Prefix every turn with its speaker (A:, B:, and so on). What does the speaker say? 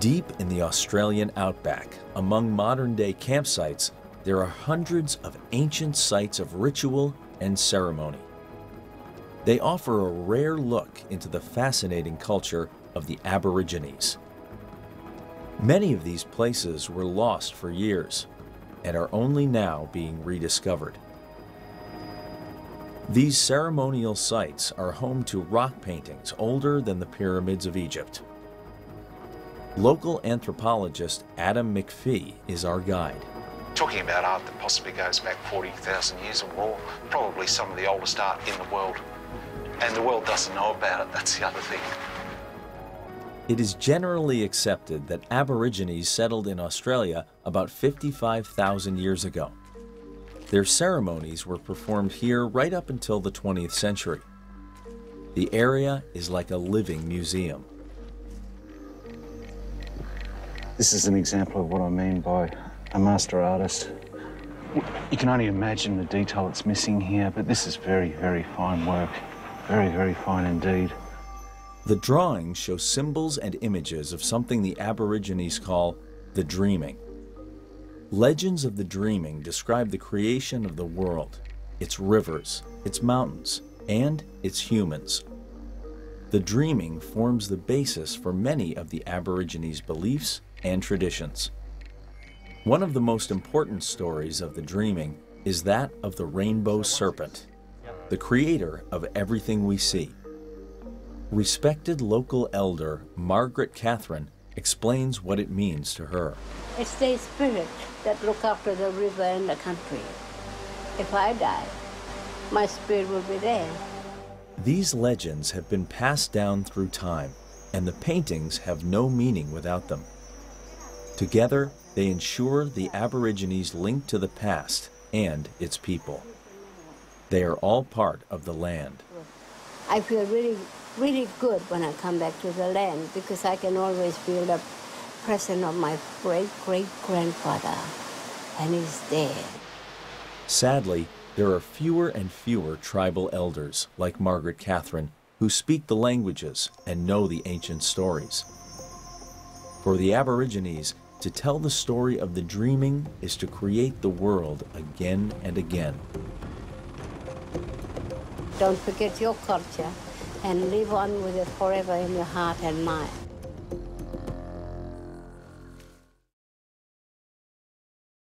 A: Deep in the Australian outback, among modern day campsites, there are hundreds of ancient sites of ritual and ceremony. They offer a rare look into the fascinating culture of the Aborigines. Many of these places were lost for years and are only now being rediscovered. These ceremonial sites are home to rock paintings older than the pyramids of Egypt. Local anthropologist Adam McPhee is our guide.
B: Talking about art that possibly goes back 40,000 years or more, probably some of the oldest art in the world. And the world doesn't know about it, that's the other thing.
A: It is generally accepted that Aborigines settled in Australia about 55,000 years ago. Their ceremonies were performed here right up until the 20th century. The area is like a living museum.
C: This is an example of what I mean by a master artist. You can only imagine the detail that's missing here, but this is very, very fine work. Very, very fine indeed.
A: The drawings show symbols and images of something the Aborigines call the dreaming. Legends of the dreaming describe the creation of the world, its rivers, its mountains, and its humans. The dreaming forms the basis for many of the Aborigines' beliefs and traditions. One of the most important stories of the dreaming is that of the rainbow serpent, the creator of everything we see. Respected local elder Margaret Catherine explains what it means to her.
D: It's the spirit that look after the river and the country. If I die, my spirit will be there.
A: These legends have been passed down through time, and the paintings have no meaning without them. Together, they ensure the Aborigines' link to the past and its people. They are all part of the land.
D: I feel really, really good when I come back to the land because I can always feel the presence of my great great grandfather, and he's dead.
A: Sadly, there are fewer and fewer tribal elders like Margaret Catherine who speak the languages and know the ancient stories. For the Aborigines, to tell the story of the dreaming is to create the world again and again.
D: Don't forget your culture and live on with it forever in your heart and mind.